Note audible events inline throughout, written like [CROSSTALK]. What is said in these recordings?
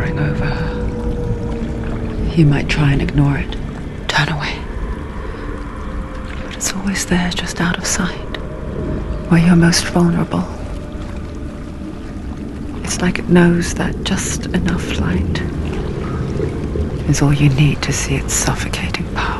hovering over her. You might try and ignore it, turn away. But it's always there, just out of sight, where you're most vulnerable. It's like it knows that just enough light is all you need to see its suffocating power.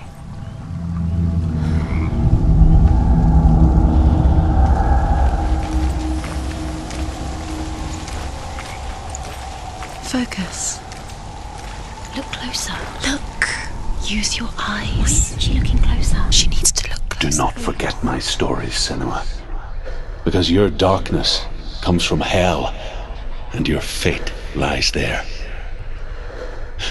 Senua. Because your darkness comes from hell, and your fate lies there.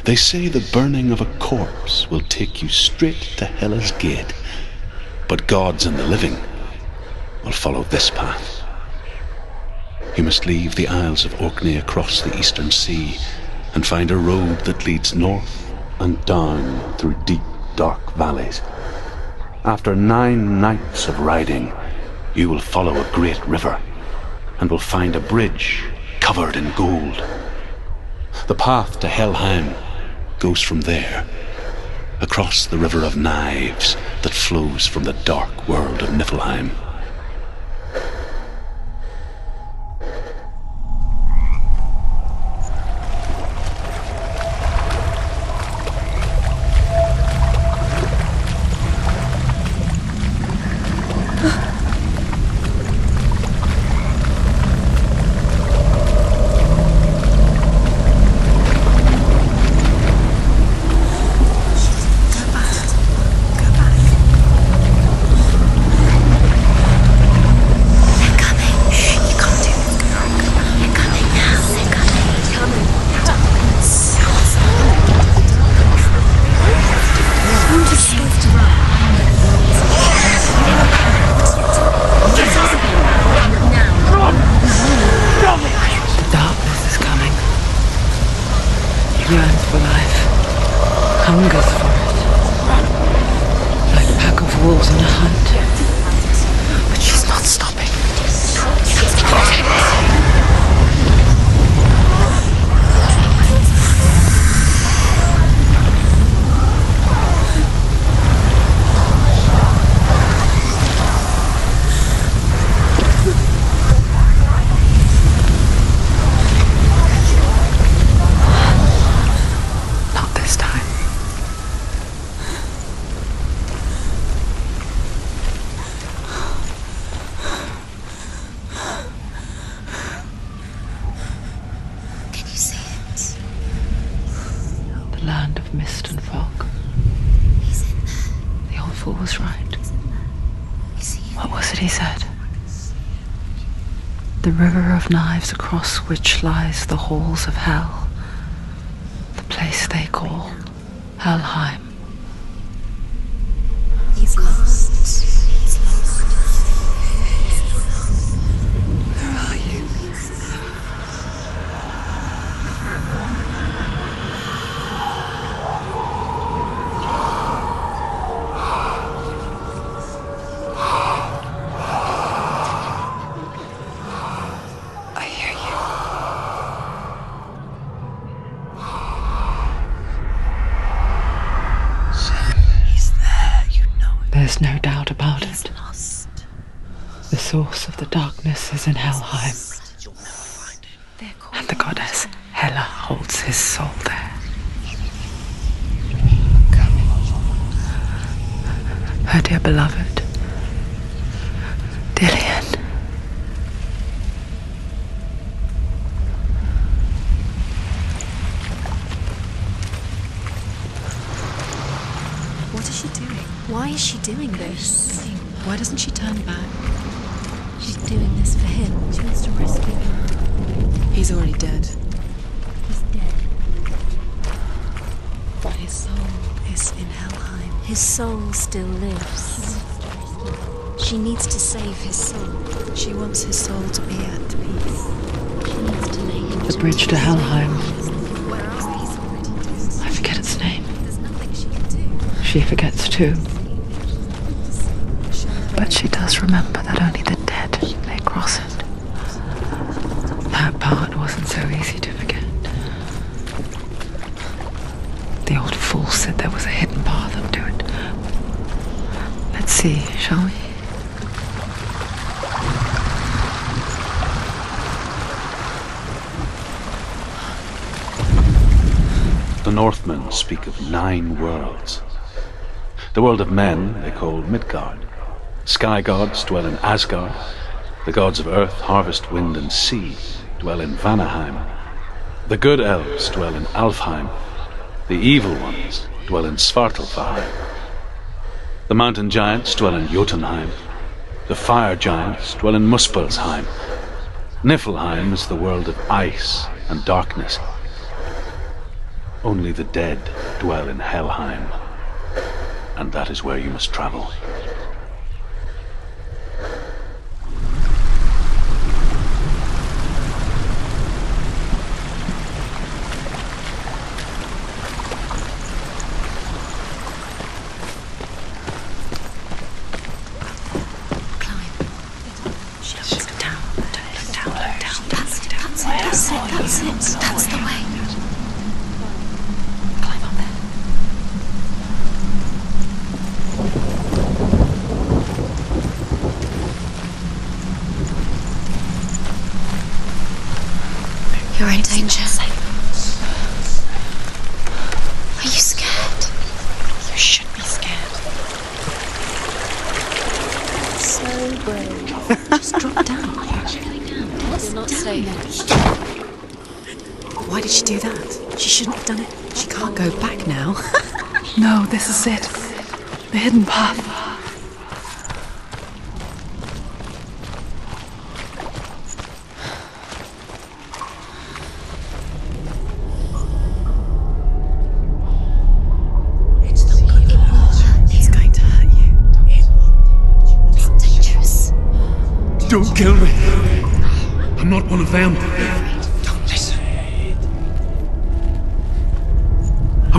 They say the burning of a corpse will take you straight to Hela's gate, but gods and the living will follow this path. You must leave the Isles of Orkney across the eastern sea and find a road that leads north and down through deep, dark valleys. After nine nights of riding, you will follow a great river and will find a bridge covered in gold. The path to Helheim goes from there, across the river of knives that flows from the dark world of Niflheim. Across which lies the halls of hell. Why is she doing this? Why doesn't she turn back? She's doing this for him. She wants to rescue him. He's already dead. He's dead. But his soul, Is in Helheim. his soul still lives. She needs to save his soul. She wants his soul to be at peace. She needs to lay him The bridge to Helheim. Where are these? I forget its name. There's nothing she can do. She forgets too. But she does remember that only the dead may cross it. That part wasn't so easy to forget. The old fool said there was a hidden path up to it. Let's see, shall we? The Northmen speak of nine worlds. The world of men they call Midgard. Sky gods dwell in Asgard. The gods of earth, harvest, wind, and sea dwell in Vanaheim. The good elves dwell in Alfheim. The evil ones dwell in Svartalfheim. The mountain giants dwell in Jotunheim. The fire giants dwell in Muspelheim. Niflheim is the world of ice and darkness. Only the dead dwell in Helheim. And that is where you must travel.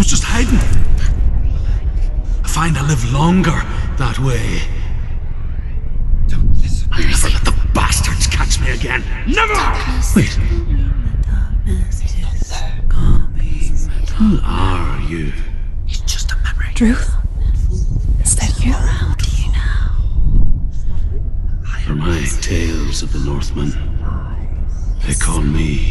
Was just hiding. I find I live longer that way. Don't listen. I'll never let the bastards catch me again. Never! Wait. Who are you? It's just a memory. Druth? Is that you? For my tales of the Northmen, they call me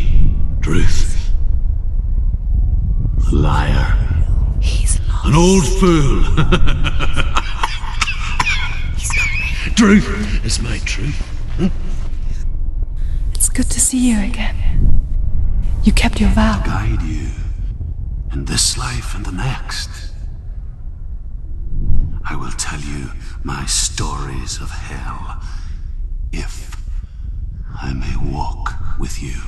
old fool. [LAUGHS] Truth is my truth. It's good to see you again. You kept your vow. Guide you in this life and the next. I will tell you my stories of hell, if I may walk with you.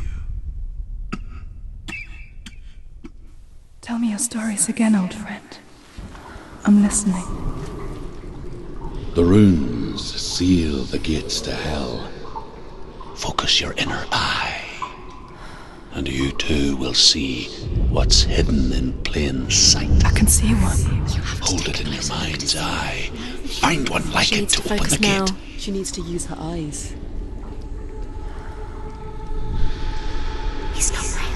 Tell me your stories again, old friend. I'm listening. The runes seal the gates to hell. Focus your inner eye, and you too will see what's hidden in plain sight. I can see one. Hold it in your mind's eye. Find one like She it needs to to open focus the now. gate. She needs to use her eyes. He's not real.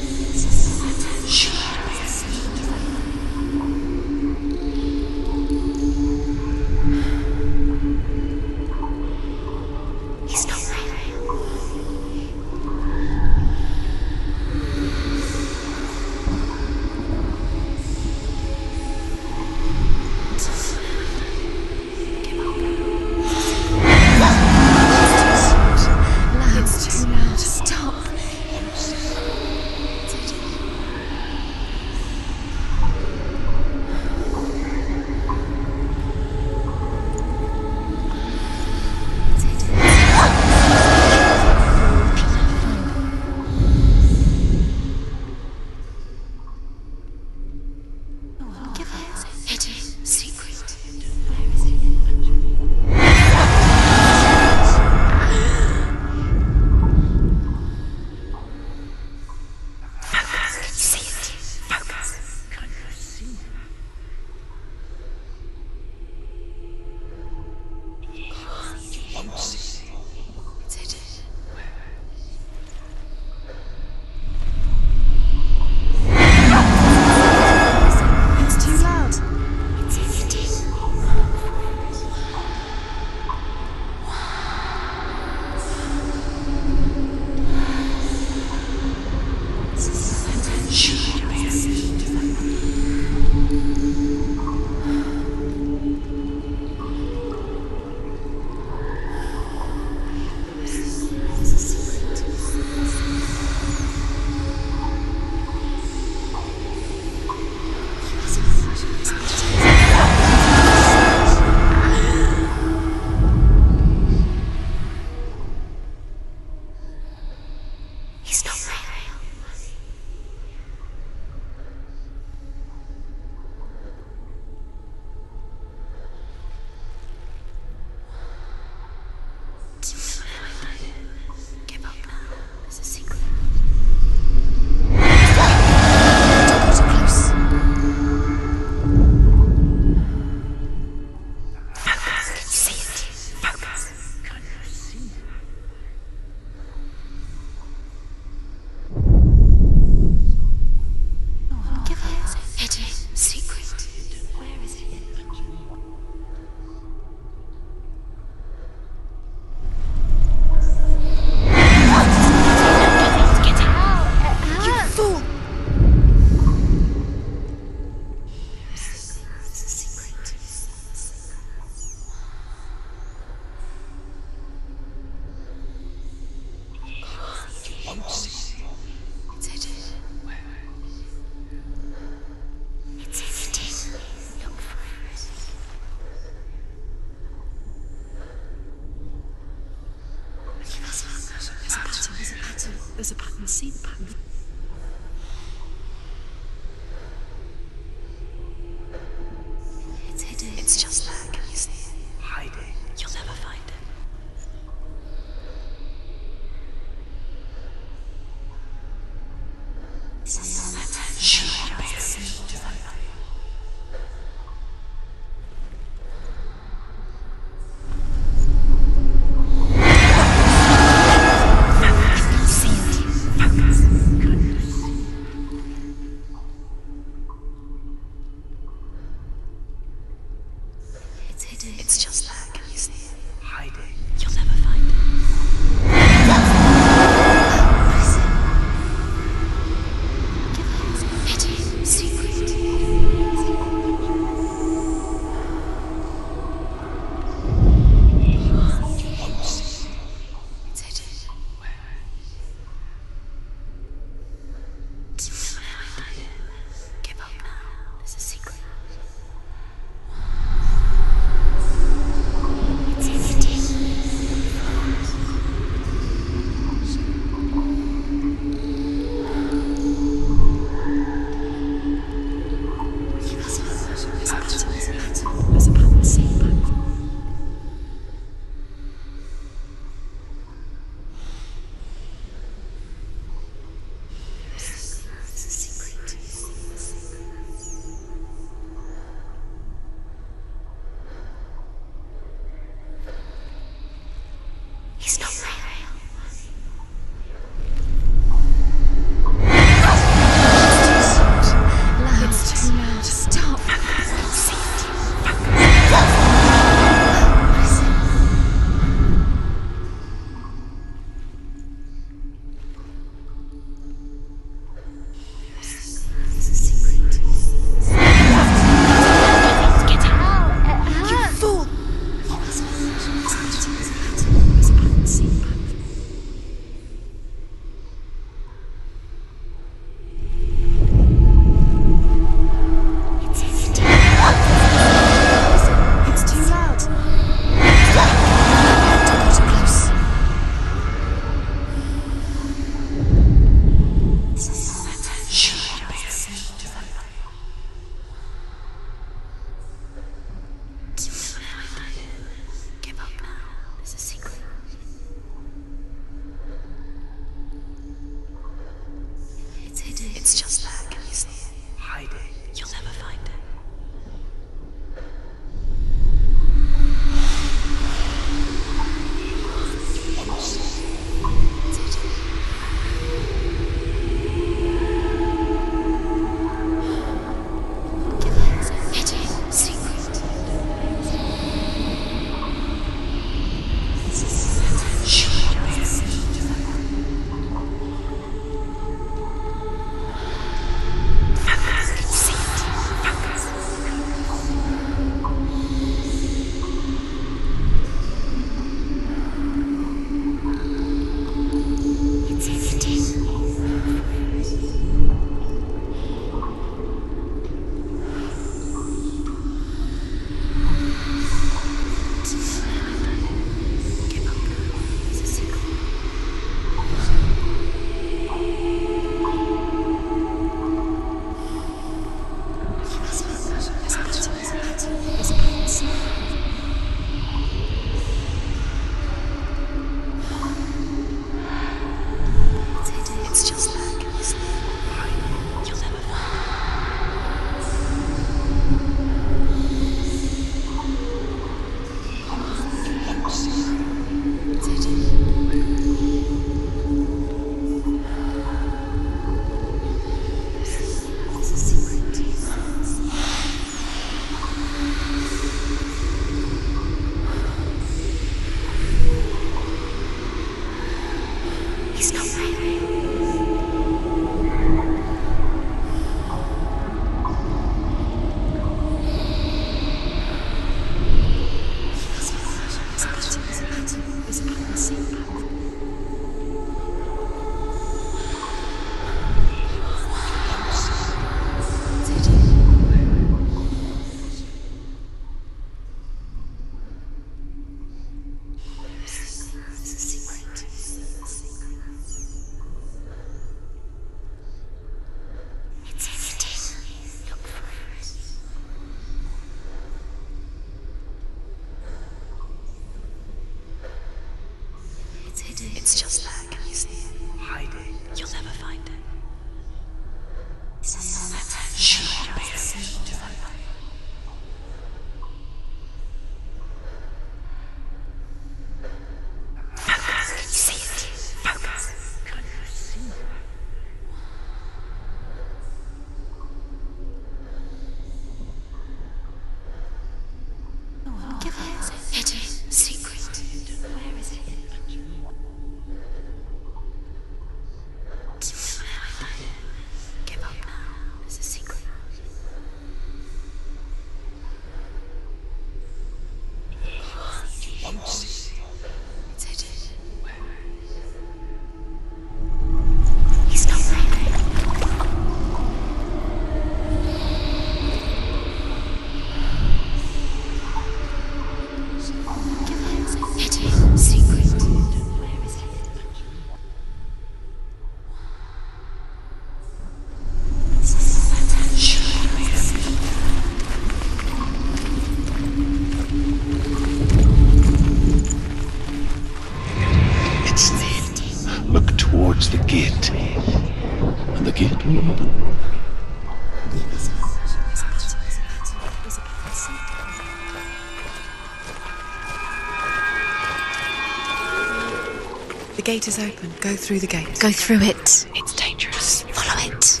Gate is open. Go through the gate. Go through it. It's dangerous. Follow it.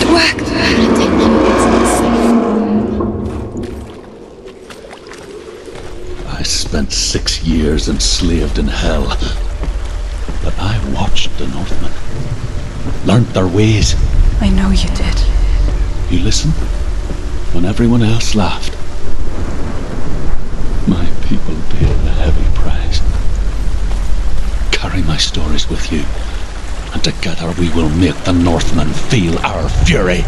It worked. I spent six years enslaved in hell. But I watched the Northmen. Learnt their ways. I know you did. You listen? when everyone else laughed. My people paid a heavy price. Carry my stories with you, and together we will make the Northmen feel our fury.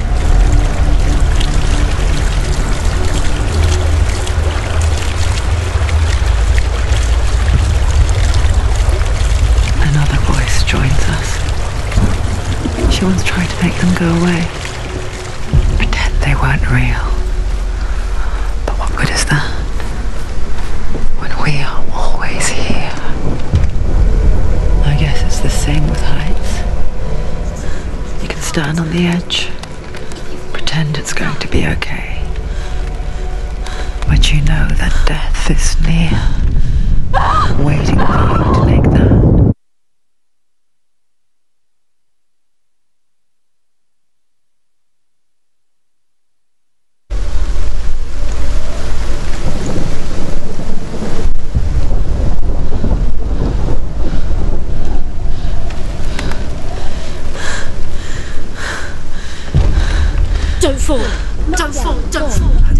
Another voice joins us. She once tried to make them go away. Pretend they weren't real. Stand on the edge, pretend it's going to be okay. But you know that death is near, waiting for you to make that. Don't fall. Don't fall. Don't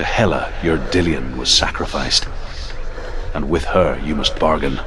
To Hela your Dillion was sacrificed, and with her you must bargain.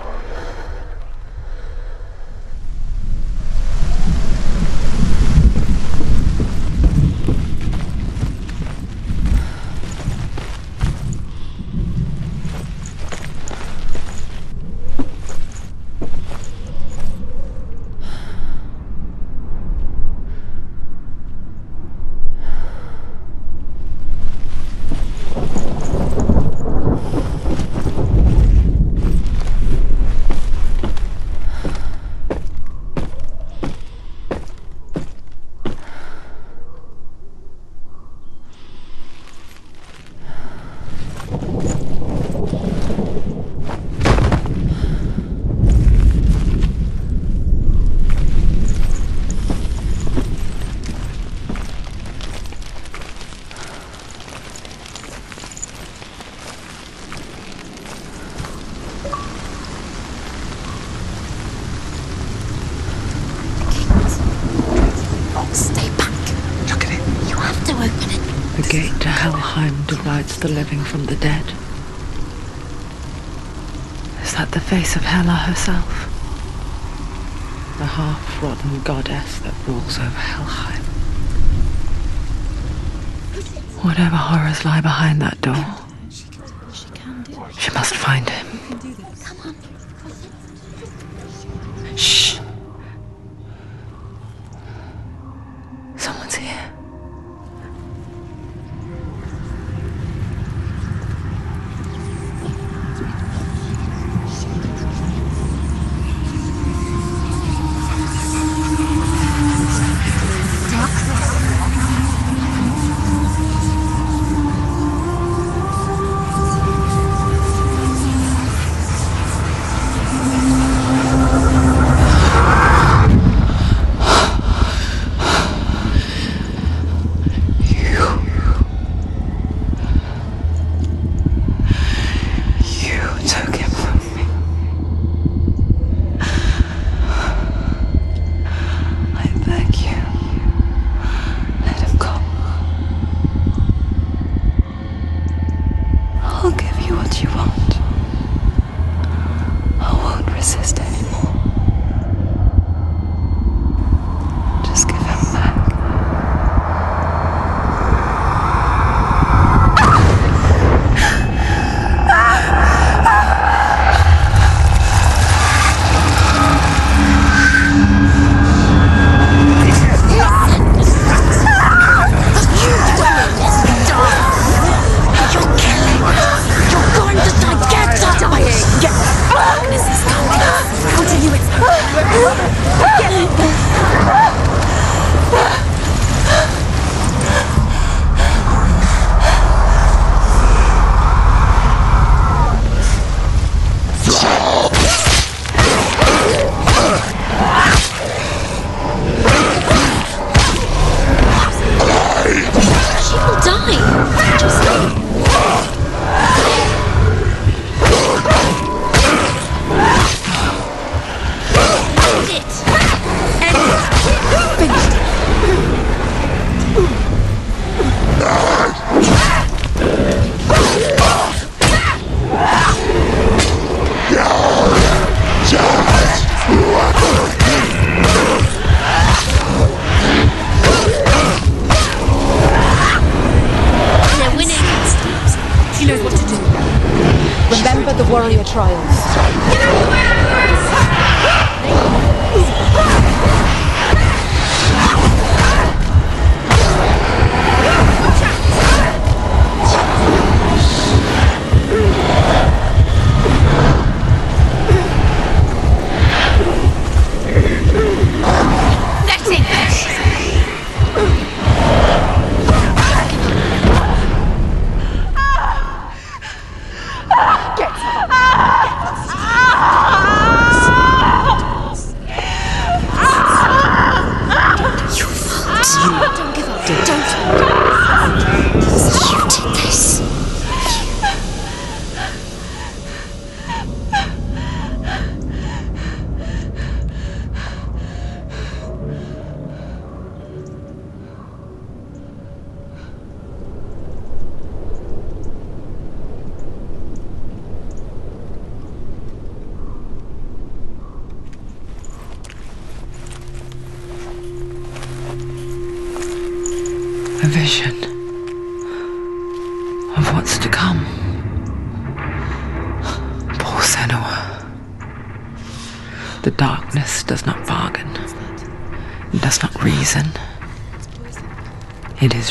예.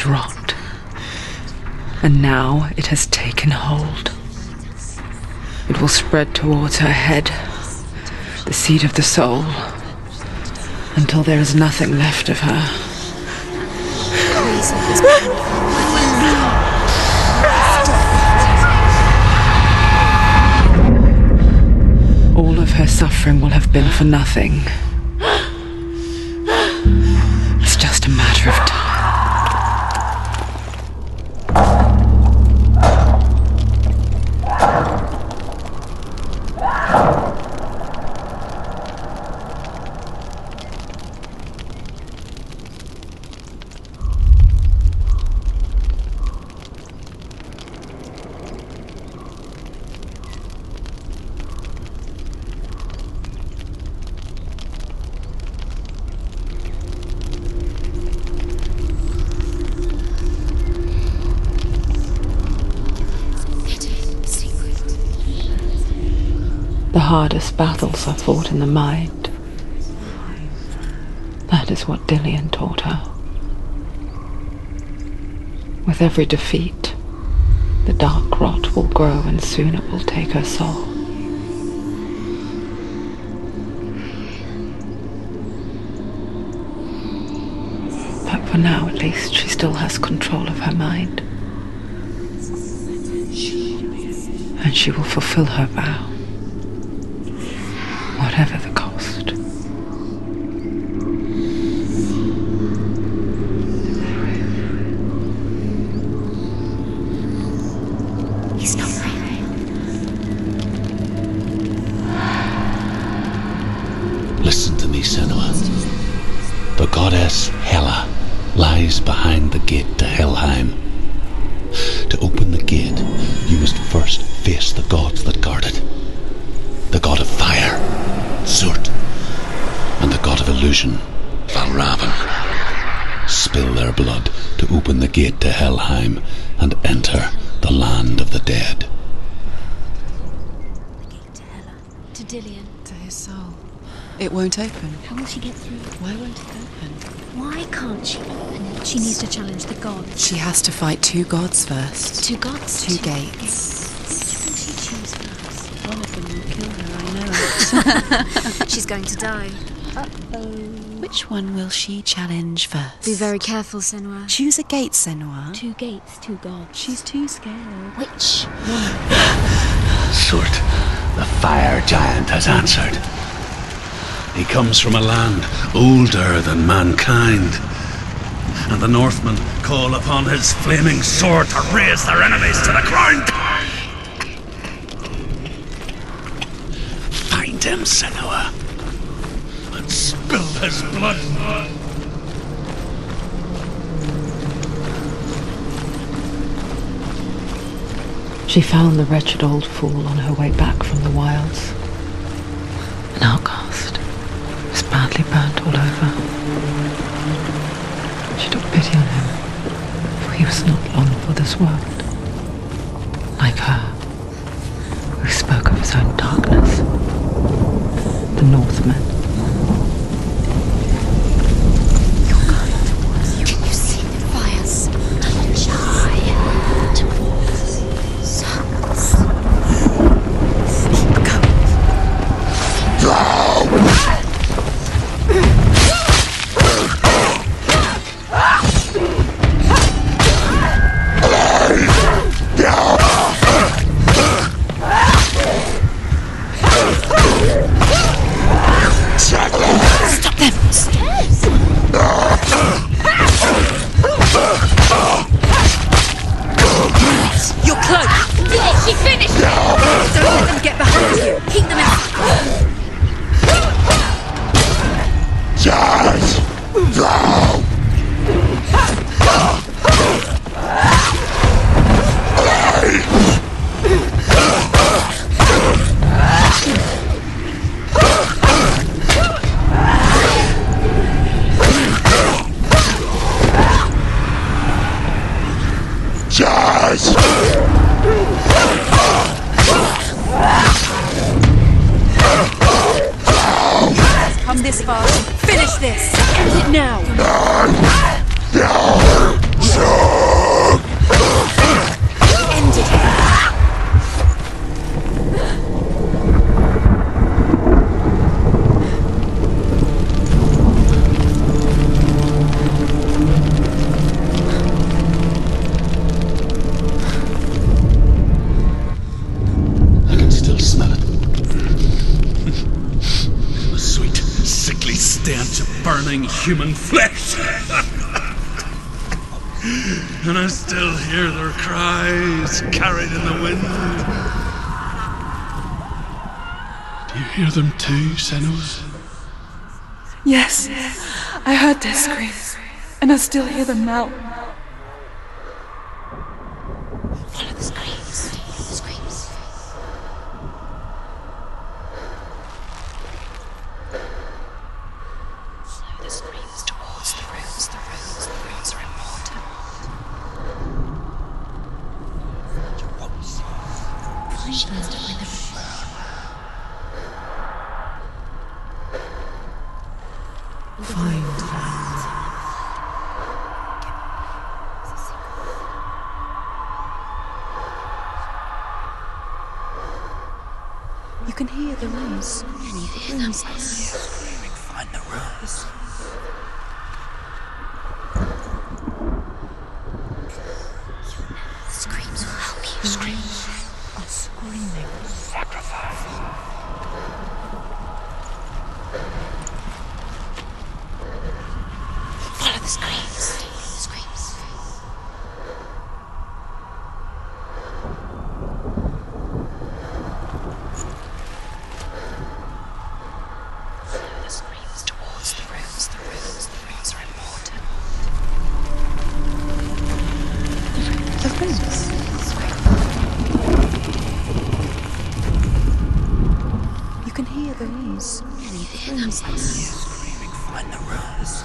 was and now it has taken hold. It will spread towards her head, the seat of the soul, until there is nothing left of her. All of her suffering will have been for nothing. Hardest battles are fought in the mind. That is what Dillion taught her. With every defeat, the dark rot will grow and soon it will take her soul. But for now, at least, she still has control of her mind. And she will fulfill her vow, can't she? She needs to challenge the gods. She has to fight two gods first. Two gods. Two gates. Which will she choose first? One of them will kill her, I know. [LAUGHS] [LAUGHS] She's going to die. Which one will she challenge first? Be very careful, Senua. Choose a gate, Senua. Two gates, two gods. She's too scared. Which? Surt, the fire giant has answered. He comes from a land older than mankind. And the Northmen call upon his flaming sword to raze their enemies to the ground. Find him, Senua, and spill his blood. She found the wretched old fool on her way back from the wilds. An outcast. Was badly burnt all over. He was not long for this world. Like her, who spoke of his own darkness. The Northmen. You hear them too, Senua? Yes, I heard their screams, and I still hear them now. Follow the screams. The screams. Follow the screams towards the runes. The runes. The runes are important. Find them. Find them. You can hear the runes. Find the runes. Screams will help you. Screams. Are screaming. Sacrifice. Follow the screams. The screams. Follow the screams towards the runes. The runes. The runes are important. The runes. You can hear the runes. Can you hear them? Screaming. Find the runes.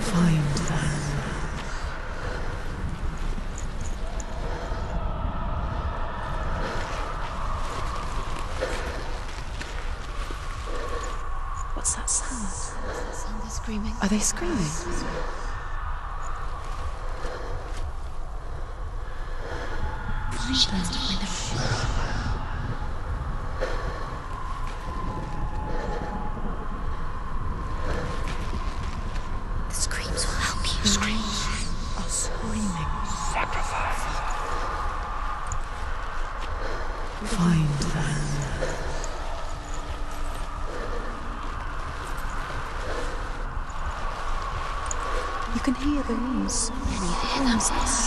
Find them. What's that sound? Sound they're screaming. Are they screaming? Runes. Focus.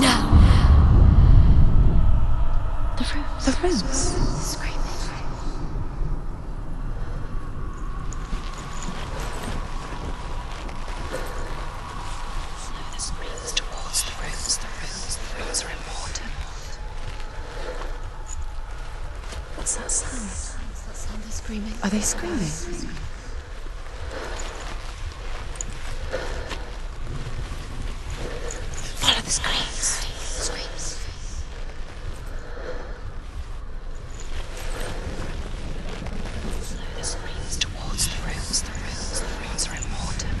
No. The runes. The runes. Screaming. The screams towards the runes. The runes. The runes are important. What's that sound? What's they're screaming? Are they screaming? Follow the screams. The screams. Follow the screams towards the runes. The runes. The runes are important.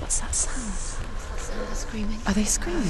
What's that sound? What's that sound they're screaming? Are they screaming?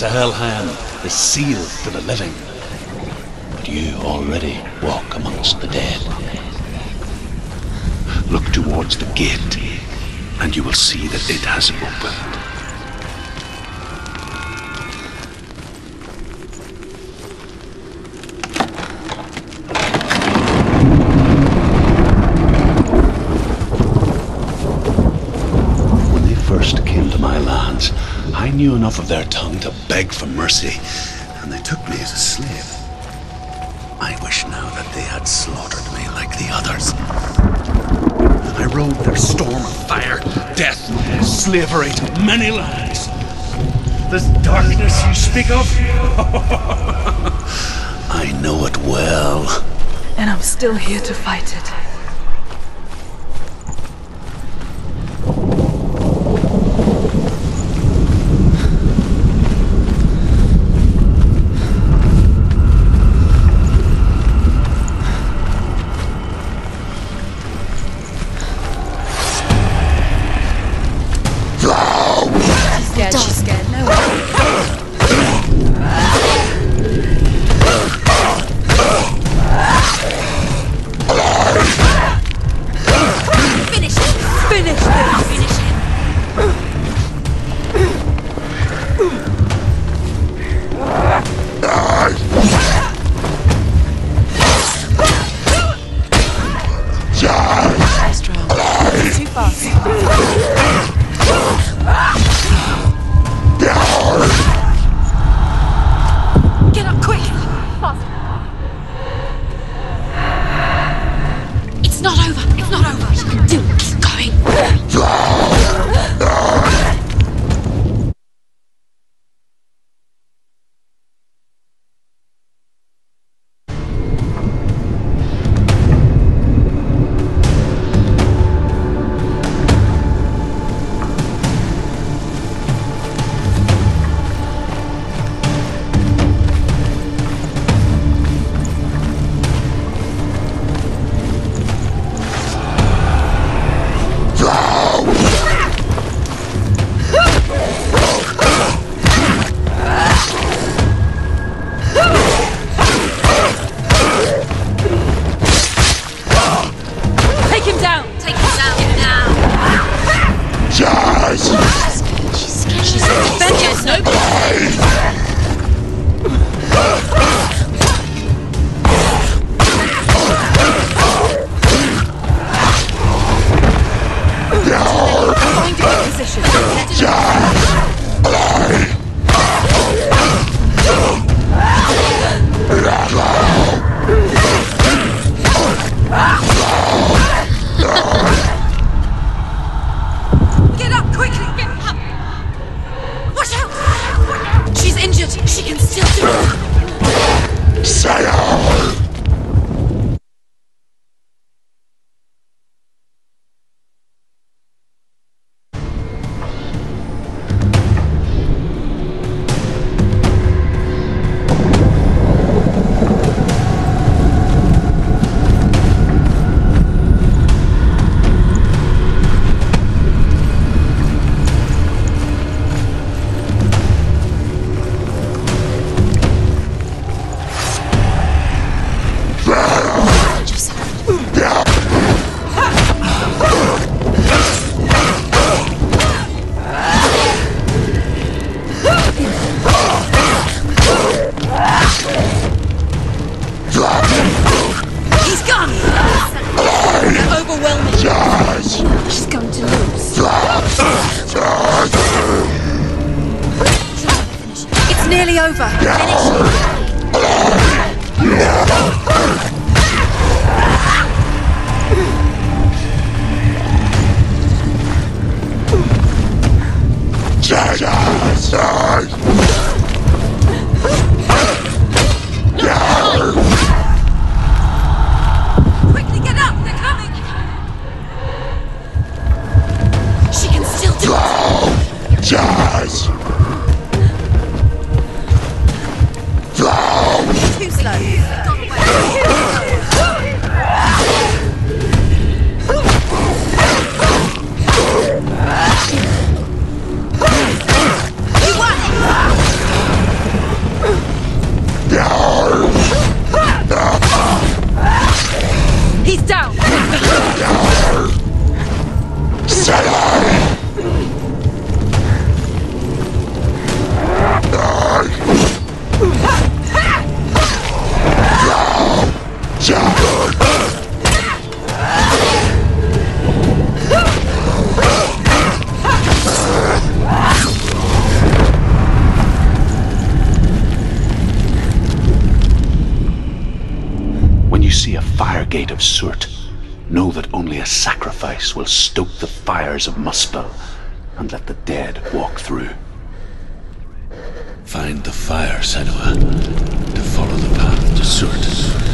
To Helheim is sealed to the living. But you already walk amongst the dead. Look towards the gate, and you will see that it has opened. When they first came to my lands, I knew enough of their tongue for mercy, and they took me as a slave. I wish now that they had slaughtered me like the others. I rode their storm of fire, death, slavery to many lands. This darkness you speak of? [LAUGHS] I know it well. And I'm still here to fight it. Gate of Surt, know that only a sacrifice will stoke the fires of Muspel and let the dead walk through. Find the fire, Senua, to follow the path to Surt.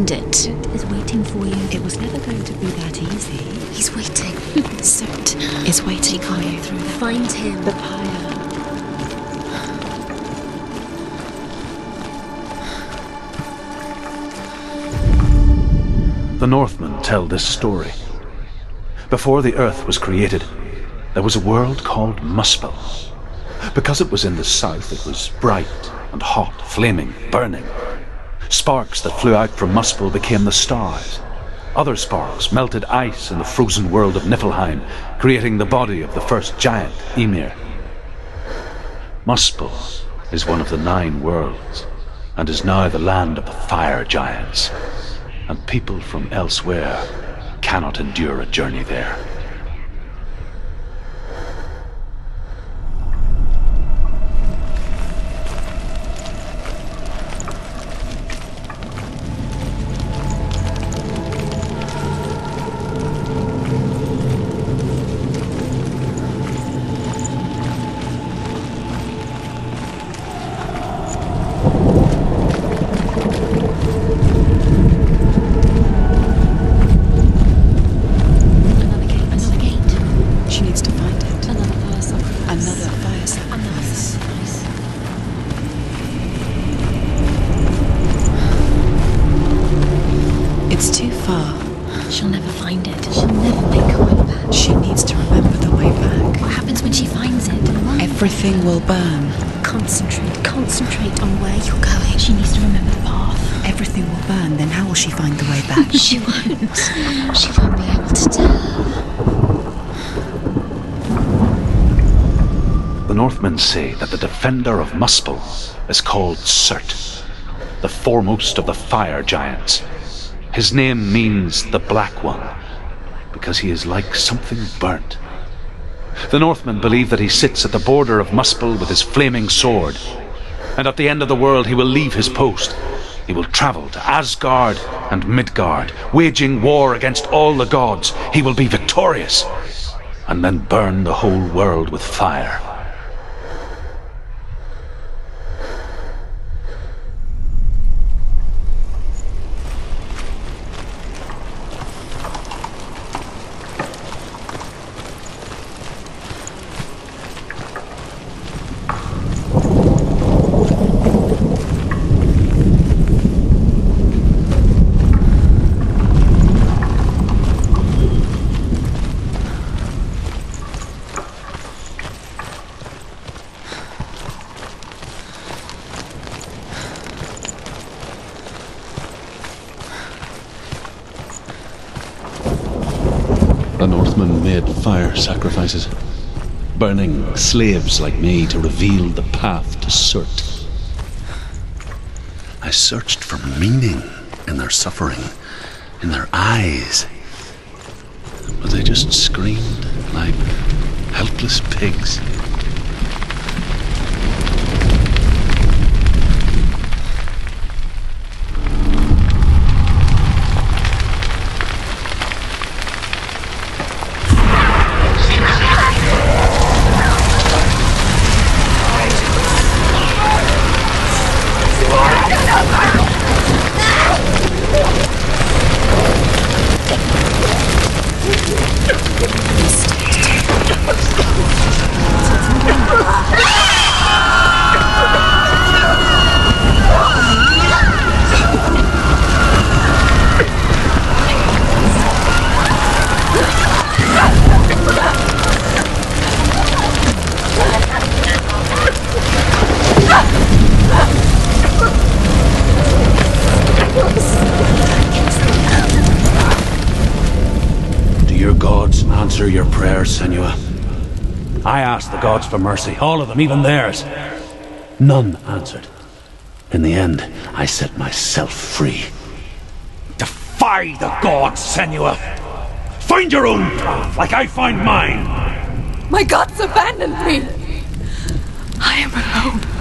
Find it. Surt is waiting for you. It was never going to be that easy. He's waiting. [LAUGHS] Surt is waiting for you. through there. Find him. The pyre. The Northmen tell this story. Before the earth was created, there was a world called Muspel. Because it was in the south, it was bright and hot, flaming, burning. Sparks that flew out from Muspel became the stars. Other sparks melted ice in the frozen world of Niflheim, creating the body of the first giant, Ymir. Muspel is one of the nine worlds, and is now the land of the fire giants and people from elsewhere cannot endure a journey there. Foremost of the fire giants. His name means the Black One, because he is like something burnt. The Northmen believe that he sits at the border of Muspel with his flaming sword, and at the end of the world he will leave his post. He will travel to Asgard and Midgard, waging war against all the gods. He will be victorious, and then burn the whole world with fire. The Northmen made fire sacrifices, burning slaves like me to reveal the path to Surt. I searched for meaning in their suffering, in their eyes. But they just screamed like helpless pigs. Gods for mercy, all of them, even theirs. None answered. In the end, I set myself free. Defy the gods, Senua! Find your own path, like I find mine! My gods abandoned me! I am alone.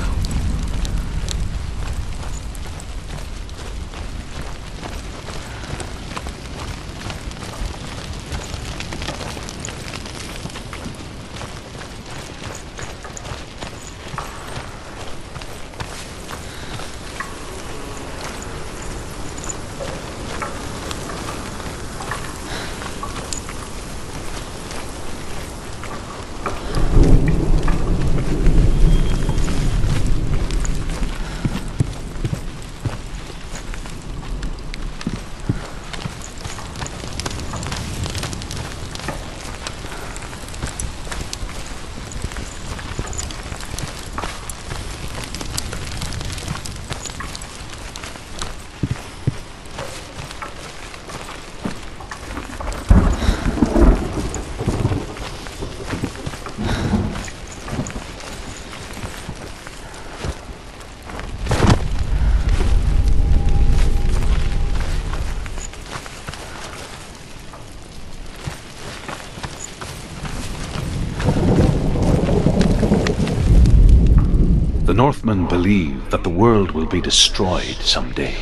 Northmen believe that the world will be destroyed someday.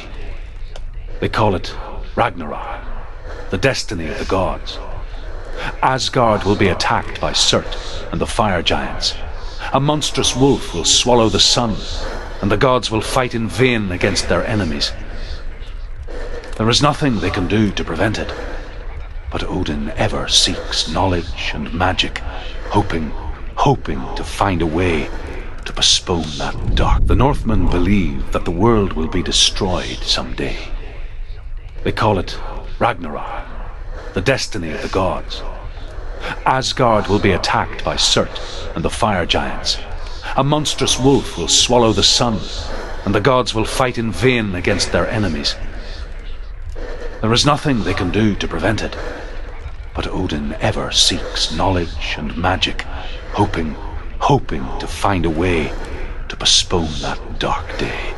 They call it Ragnarok, the destiny of the gods. Asgard will be attacked by Surt and the fire giants. A monstrous wolf will swallow the sun, and the gods will fight in vain against their enemies. There is nothing they can do to prevent it, but Odin ever seeks knowledge and magic, hoping, hoping to find a way postpone that dark. The Northmen believe that the world will be destroyed someday. They call it Ragnarok, the destiny of the gods. Asgard will be attacked by Surt and the fire giants. A monstrous wolf will swallow the sun, and the gods will fight in vain against their enemies. There is nothing they can do to prevent it, but Odin ever seeks knowledge and magic, hoping, hoping to find a way to postpone that dark day.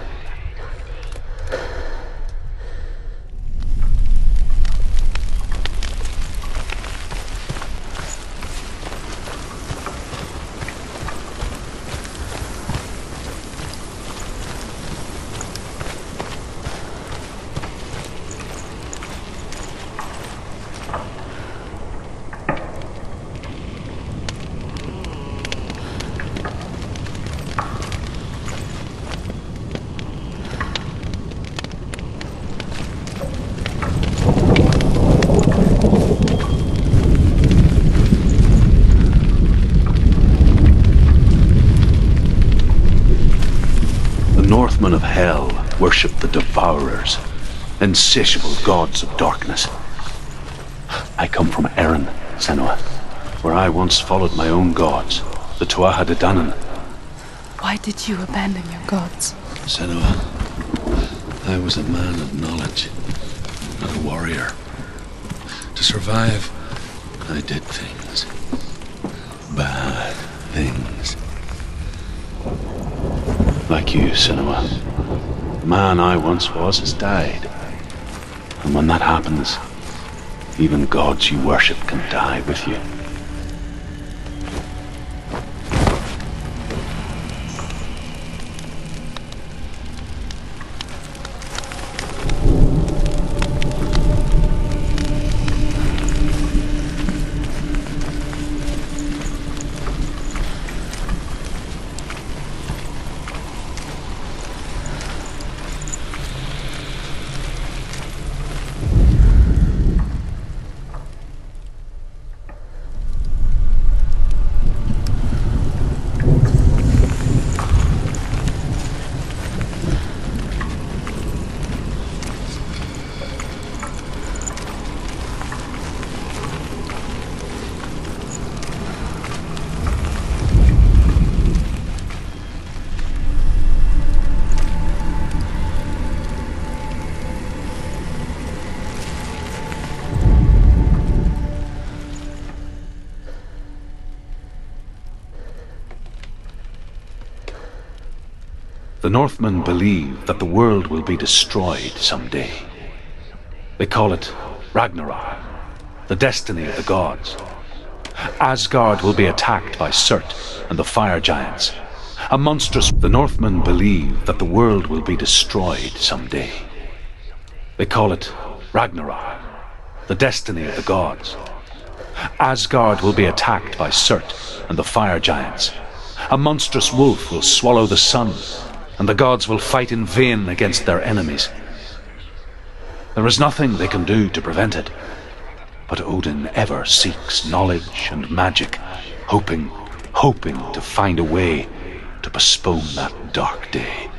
The Northmen of Hell worship the Devourers, insatiable gods of darkness. I come from Erin, Senua, where I once followed my own gods, the Tuatha De Danann. Why did you abandon your gods? Senua, I was a man of knowledge, not a warrior. To survive, I did things. Bad things. Like you, Senua. The man I once was has died. And when that happens, even gods you worship can die with you. The Northmen believe that the world will be destroyed someday. They call it Ragnarok, the destiny of the gods. Asgard will be attacked by Surt and the fire giants. A monstrous. The Northmen believe that the world will be destroyed someday. They call it Ragnarok, the destiny of the gods. Asgard will be attacked by Surt and the fire giants. A monstrous wolf will swallow the sun, and the gods will fight in vain against their enemies. There is nothing they can do to prevent it, but Odin ever seeks knowledge and magic, hoping, hoping to find a way to postpone that dark day.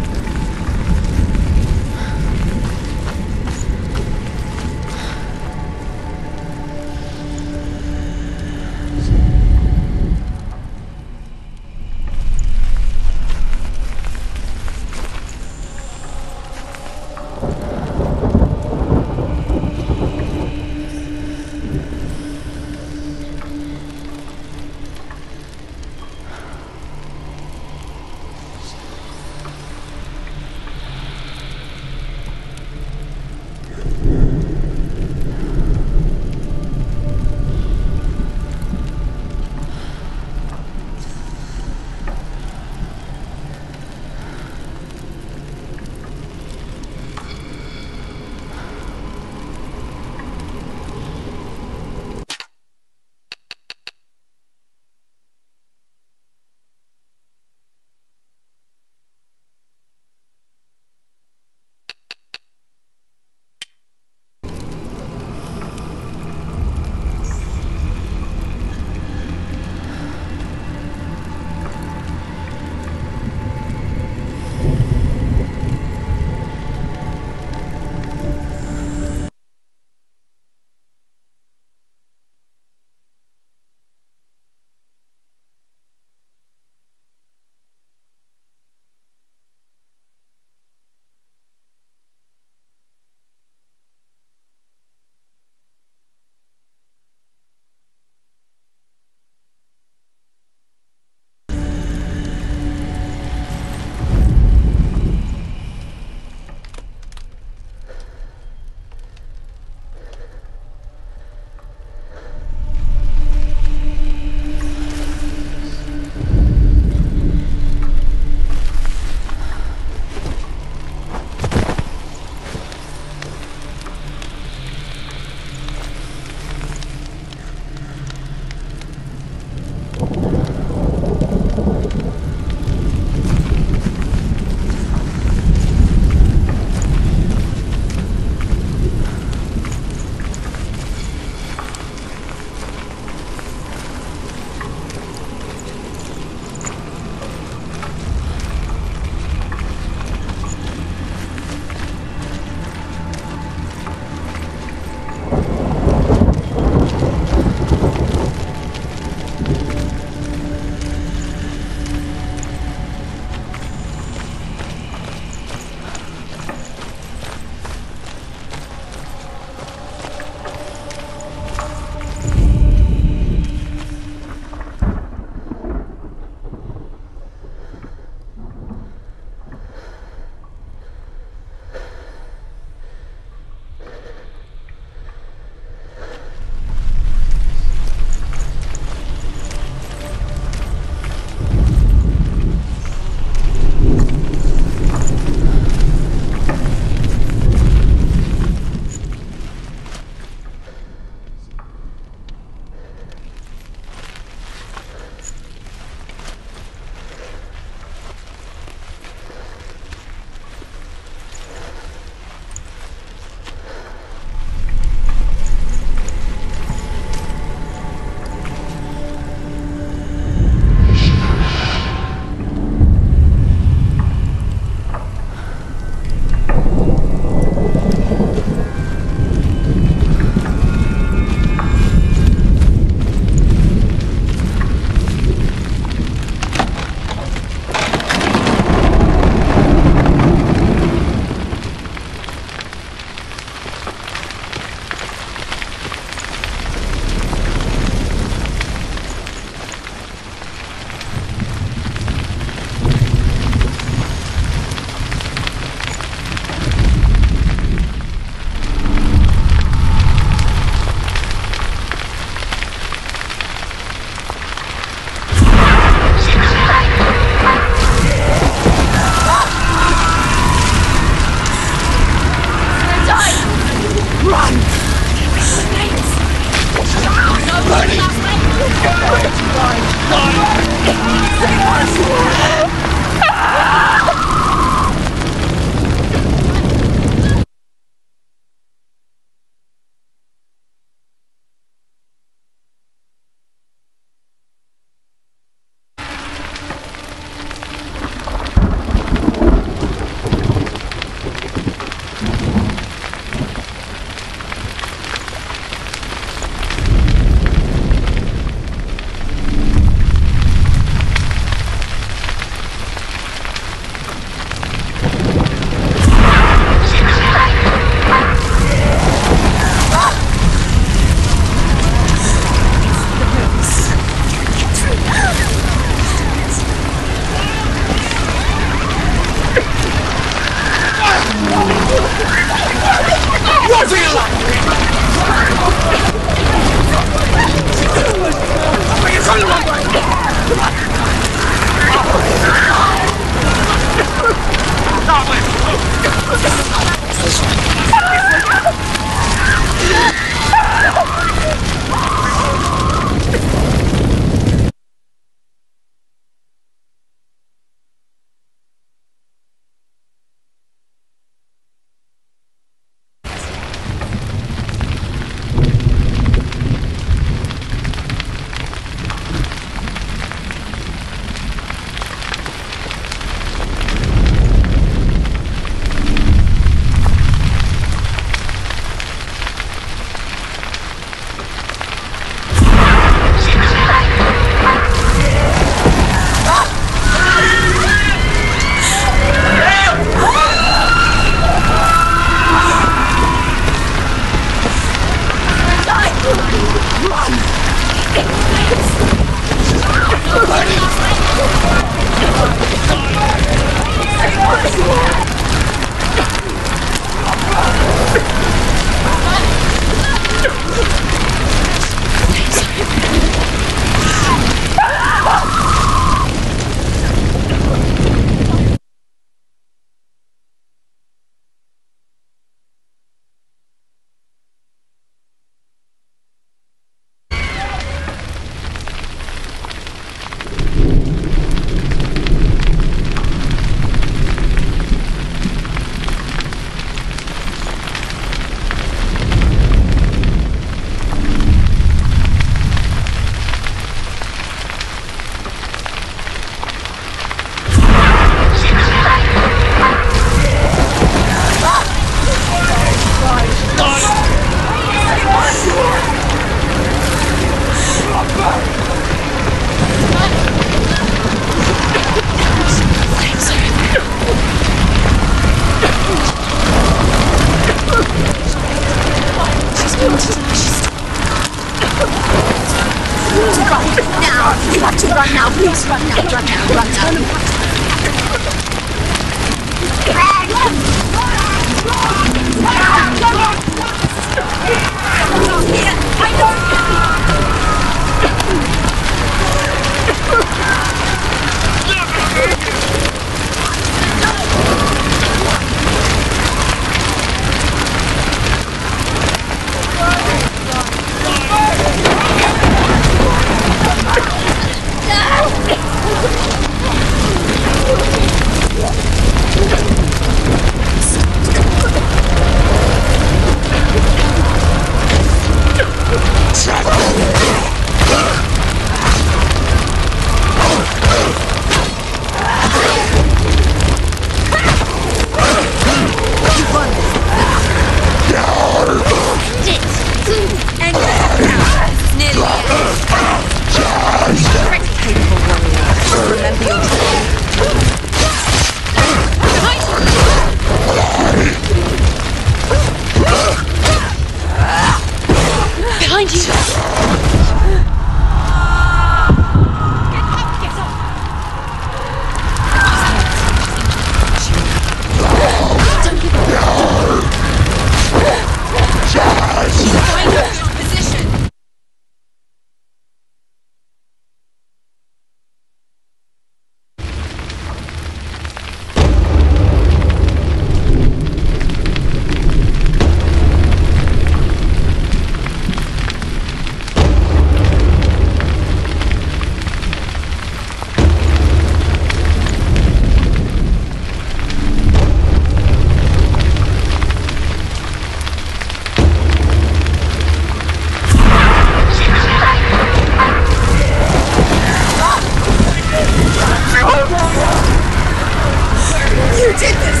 did this!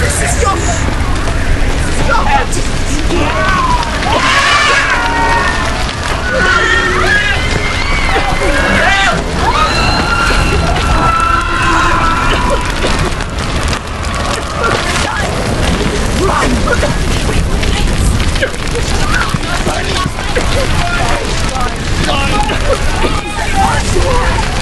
This is your... Stop it! Run! Run! Run!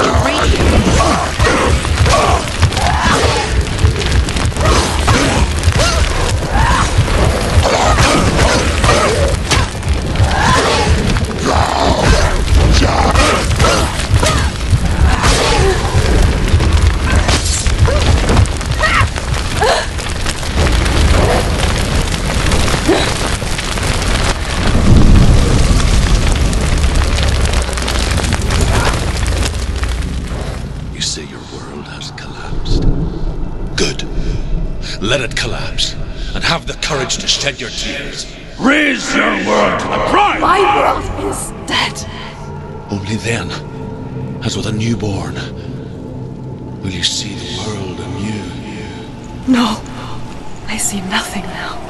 it. Shed your tears. Raise your world to the prime! My world is dead. Only then, as with a newborn, will you see the world anew. No, I see nothing now.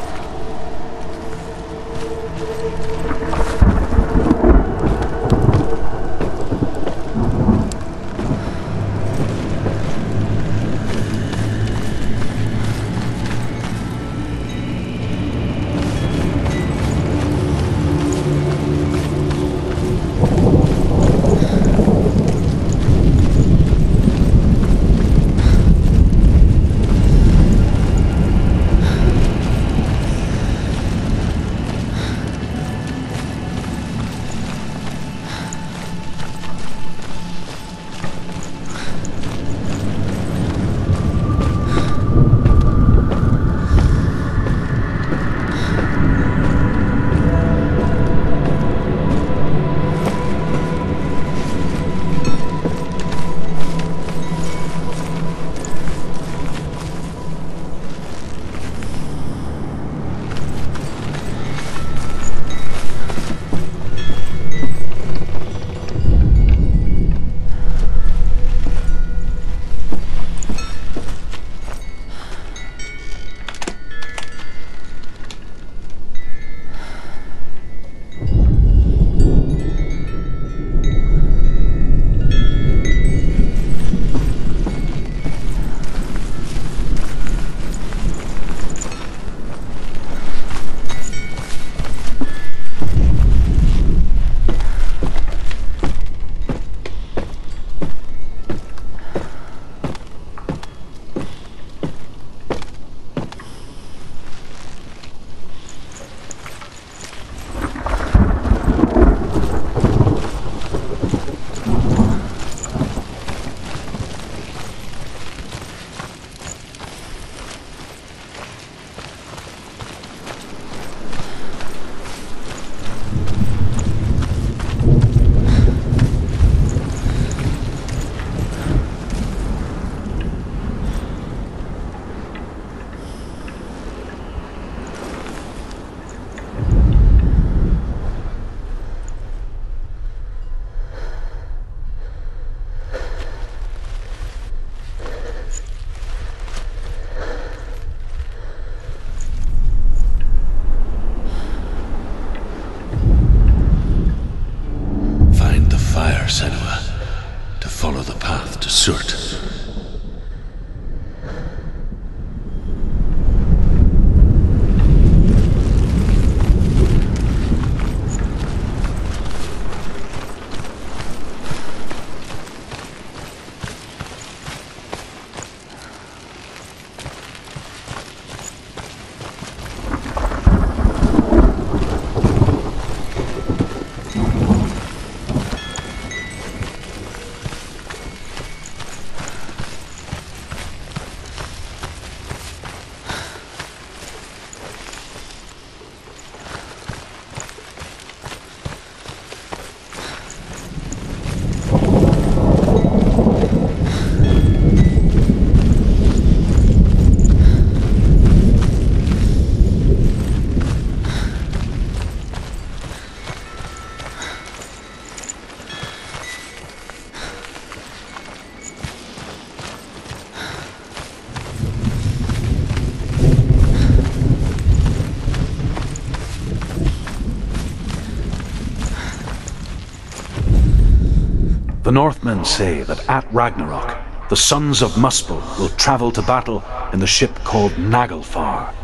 The Northmen say that at Ragnarok, the sons of Muspel will travel to battle in the ship called Naglfar,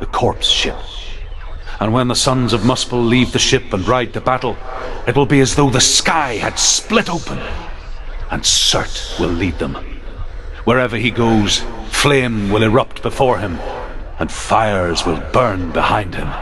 the corpse ship. And when the sons of Muspel leave the ship and ride to battle, it will be as though the sky had split open, and Surt will lead them. Wherever he goes, flame will erupt before him, and fires will burn behind him.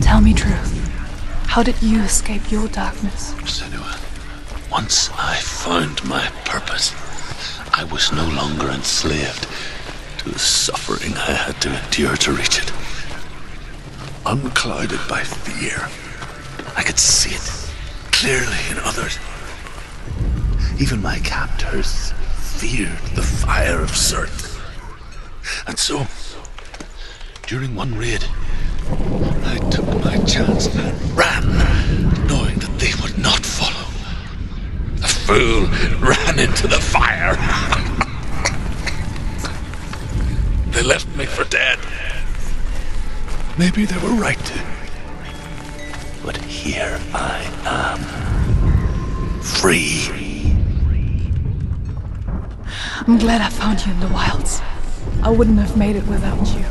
Tell me truth. How did you escape your darkness? Senua, once I found my purpose, I was no longer enslaved to the suffering I had to endure to reach it. Unclouded by fear, I could see it clearly in others. Even my captors feared the fire of Surt. And so, during one raid, I took my chance and ran, fool ran into the fire. [LAUGHS] they left me for dead. Maybe they were right. But here I am. Free. I'm glad I found you in the wilds. I wouldn't have made it without you.